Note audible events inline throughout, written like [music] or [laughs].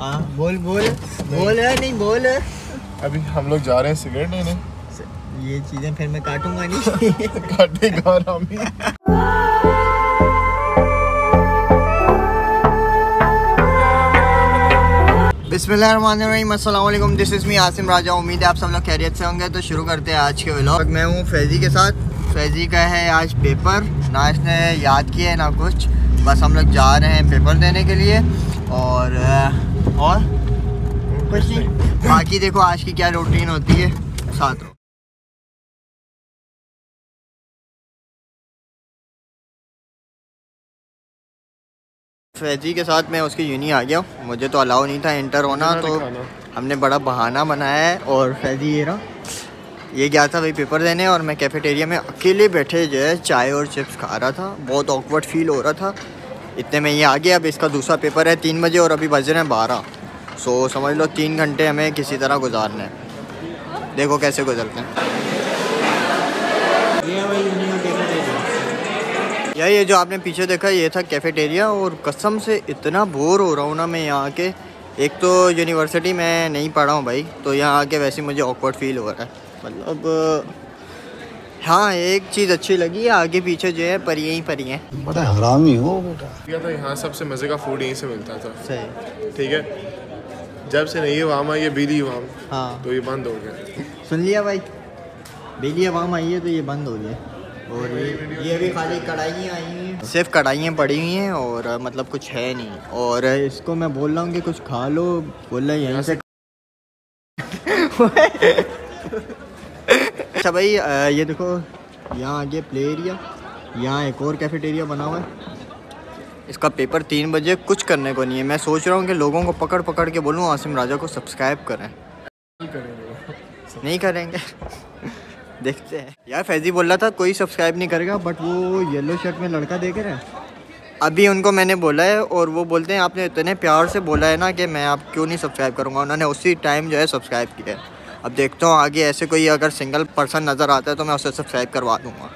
हाँ बोल बोल। बोल है नहीं बोल है। अभी हम लोग जा रहे हैं सिगरेट लेने। ये चीज़ें फिर मैं काटूँगा नहीं। [laughs] काटेगा रामी बिस्मिल्लाम this is me Asim Raja. उम्मीद है आप सब लोग खैरियत से होंगे। तो शुरू करते हैं आज के व्लॉग मैं हूँ फैज़ी के साथ। फैज़ी का है आज पेपर ना इसने याद किया है ना कुछ। बस हम लोग जा रहे हैं पेपर देने के लिए। और और कुछ नहीं। बाकी देखो आज की क्या रूटीन होती है? साथ फैजी के साथ मैं उसकी यूनी आ गया हूँ। मुझे तो अलाउ नहीं था इंटर होना तो हमने बड़ा बहाना बनाया है। और फैजी ये रहा। ये गया था भाई पेपर देने और मैं कैफेटेरिया में अकेले बैठे जो है चाय और चिप्स खा रहा था। बहुत ऑकवर्ड फील हो रहा था। इतने में ये आ गया अब इसका दूसरा पेपर है तीन बजे और अभी बज रहे हैं बारह। सो समझ लो तीन घंटे हमें किसी तरह गुजारने हैं। देखो कैसे गुजरते हैं। यार ये जो आपने पीछे देखा, ये था कैफेटेरिया और कसम से इतना बोर हो रहा हूँ ना मैं यहाँ आके एक तो यूनिवर्सिटी में नहीं पढ़ा हूँ भाई तो यहाँ आके वैसे मुझे ऑकवर्ड फील हो रहा है। मतलब हाँ एक चीज़ अच्छी लगी आगे पीछे जो है परियाँ ही परियाँ बड़ा हरामी हो बेटा था यहाँ सबसे मज़े का फ़ूड यहीं से मिलता था। सही। ठीक है? जब से नहीं वाम आई है बीली वाम हाँ। तो ये बंद हो गया। सुन लिया भाई। बिजली आवाम आई है तो ये बंद हो गया। और ये ये भी खाली कढ़ाइयाँ आई हैं। सिर्फ़ कढ़ाइयाँ पड़ी हुई हैं और मतलब कुछ है नहीं। और इसको मैं बोल रहा हूँ कि कुछ खा लो। बोल रहा है यहीं से [laughs] अच्छा भाई ये देखो यहाँ आगे प्ले एरिया यहाँ एक और कैफेटेरिया बना हुआ है। इसका पेपर तीन बजे कुछ करने को नहीं है। मैं सोच रहा हूँ कि लोगों को पकड़ पकड़ के बोलूँ आसिम राजा को सब्सक्राइब करें। नहीं करेंगे। देखते हैं। यार फैजी बोल रहा था कोई सब्सक्राइब नहीं करेगा बट वो येलो शर्ट में लड़का देख रहे हैं। अभी उनको मैंने बोला है और वो बोलते हैं आपने इतने प्यार से बोला है ना कि मैं आप क्यों नहीं सब्सक्राइब करूँगा? उन्होंने उसी टाइम जो है सब्सक्राइब किया है। अब देखता हूँ आगे ऐसे कोई अगर सिंगल पर्सन नज़र आता है तो मैं उसे सब्सक्राइब करवा दूँगा।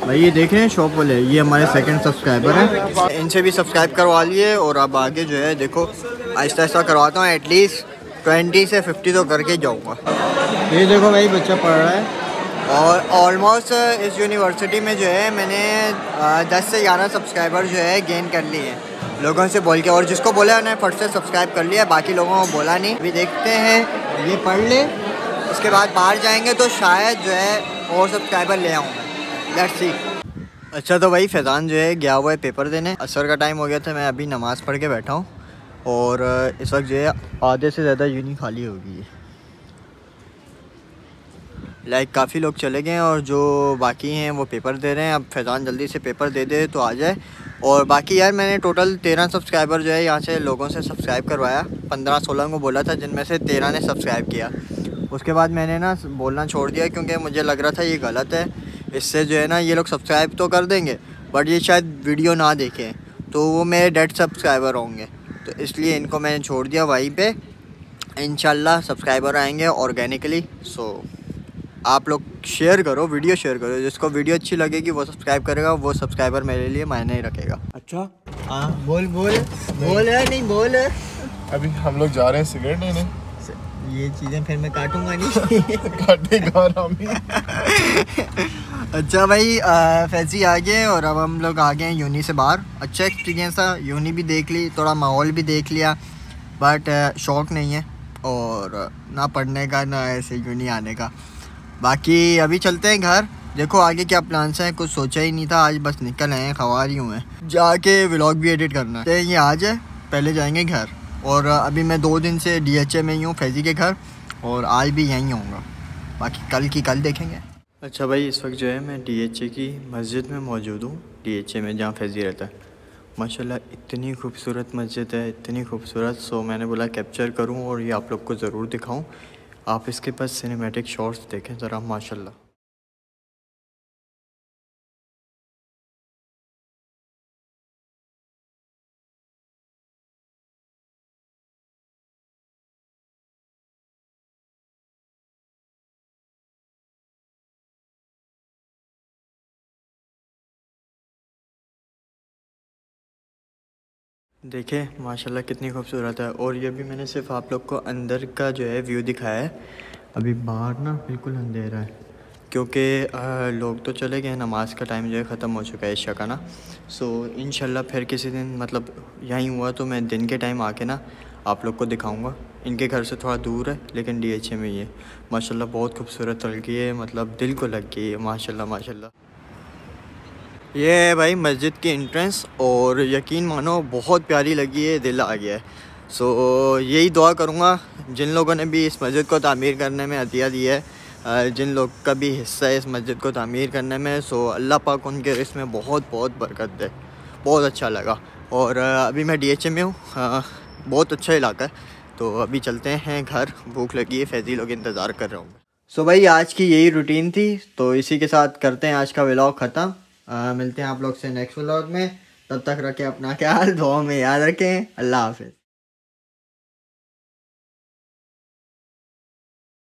भाई ये देख रहे हैं शॉप वाले ये हमारे सेकंड सब्सक्राइबर हैं। इनसे भी सब्सक्राइब करवा लिए और अब आगे जो है देखो आहिस्ता आहिस्ता करवाता हूँ एटलीस्ट ट्वेंटी से फिफ्टी तो करके जाऊँगा। ये देखो भाई बच्चा पढ़ रहा है। और ऑलमोस्ट इस यूनिवर्सिटी में जो है मैंने दस से ग्यारह सब्सक्राइबर जो है गेन कर लिए हैं। लोगों से बोल के और जिसको बोला उन्हें फट से सब्सक्राइब कर लिया बाकी लोगों को बोला नहीं। अभी देखते हैं ये पढ़ ले। उसके बाद बाहर जाएँगे तो शायद जो है और सब्सक्राइबर ले लेट्स सी अच्छा तो भाई फैज़ान जो है, गया हुआ है पेपर देने। असर का टाइम हो गया था, मैं अभी नमाज़ पढ़ के बैठा हूँ। और इस वक्त जो है, आधे से ज़्यादा यूनी खाली हो गई है। लाइक काफ़ी लोग चले गए और जो बाकी हैं, वो पेपर दे रहे हैं। अब फैज़ान जल्दी से पेपर दे दे तो आ जाए। और बाकी यार, मैंने टोटल तेरह सब्सक्राइबर जो है, यहाँ से लोगों से सब्सक्राइब करवाया। पंद्रह सोलह को बोला था, जिनमें से तेरह ने सब्सक्राइब किया। उसके बाद मैंने ना बोलना छोड़ दिया क्योंकि मुझे लग रहा था ये गलत है। इससे जो है ना ये लोग सब्सक्राइब तो कर देंगे बट ये शायद वीडियो ना देखें तो वो मेरे डेड सब्सक्राइबर होंगे। तो इसलिए इनको मैंने छोड़ दिया वहीं पे। इंशाल्लाह सब्सक्राइबर आएँगे ऑर्गेनिकली सो आप लोग शेयर करो वीडियो शेयर करो। जिसको वीडियो अच्छी लगेगी वो सब्सक्राइब करेगा वो सब्सक्राइबर मेरे लिए मायने ही रखेगा। अच्छा? हाँ बोल बोल। बोल है नहीं बोल। है अभी हम लोग जा रहे हैं सिगरेट लेने। ये चीज़ें फिर मैं काटूँगा नहीं। [laughs] काटेगा रामी अच्छा भाई फैजी आ गए और अब हम लोग आ गए हैं यूनी से बाहर। अच्छा एक्सपीरियंस था यूनी भी देख ली थोड़ा माहौल भी देख लिया बट शौक नहीं है और ना पढ़ने का ना ऐसे यूनी आने का। बाकी अभी चलते हैं घर। देखो आगे क्या प्लान्स हैं कुछ सोचा ही नहीं था आज बस निकल आए हैं खवार ही हुए जाके व्लॉग भी एडिट करना है। ये आज है पहले जाएँगे घर। और अभी मैं दो दिन से डीएचए में ही हूँ, फैजी के घर, और आज भी यहीं होऊँगा। बाकी कल की कल देखेंगे। अच्छा भाई, इस वक्त जो है मैं डीएचए की मस्जिद में मौजूद हूँ DHA में जहाँ फैजी रहता है। माशाल्लाह, इतनी खूबसूरत मस्जिद है, इतनी खूबसूरत। सो मैंने बोला कैप्चर करूँ और ये आप लोग को ज़रूर दिखाऊँ। आप इसके पास सिनेमेटिक शॉट्स देखें ज़रा, माशाल्लाह। देखिए माशाल्लाह कितनी खूबसूरत है। और ये भी मैंने सिर्फ़ आप लोग को अंदर का जो है व्यू दिखाया है। अभी बाहर ना बिल्कुल अंधेरा है, क्योंकि लोग तो चले गए नमाज़ का टाइम जो है ख़त्म हो चुका है इशा का ना। सो इन फिर किसी दिन मतलब यहीं हुआ तो मैं दिन के टाइम आके ना आप लोग को दिखाऊँगा। इनके घर से थोड़ा दूर है, लेकिन डी एच ए में ही है। माशाल्लाह बहुत खूबसूरत लगी है मतलब दिल को लग गई है, माशाल्लाह माशाल्लाह। ये है भाई मस्जिद की एंट्रेंस और यकीन मानो बहुत प्यारी लगी है, दिल आ गया है। सो यही दुआ करूँगा, जिन लोगों ने भी इस मस्जिद को तामीर करने में अतिया दी है जिन लोग का भी हिस्सा है इस मस्जिद को तमीर करने में सो अल्लाह पाक उनके रिस में बहुत बहुत बरकत दे। बहुत अच्छा लगा। और अभी मैं डीएचएम में हूँ बहुत अच्छा इलाका है। तो अभी चलते हैं घर, भूख लगी है, फैज़ी लोग इंतज़ार कर रहे होंगे। सो so, भाई आज की यही रूटीन थी तो इसी के साथ करते हैं आज का व्लॉग ख़त्म। मिलते हैं आप लोग से नेक्स्ट व्लॉग में। तब तक रखें अपना ख्याल दुआ में याद रखें। अल्लाह हाफिज़।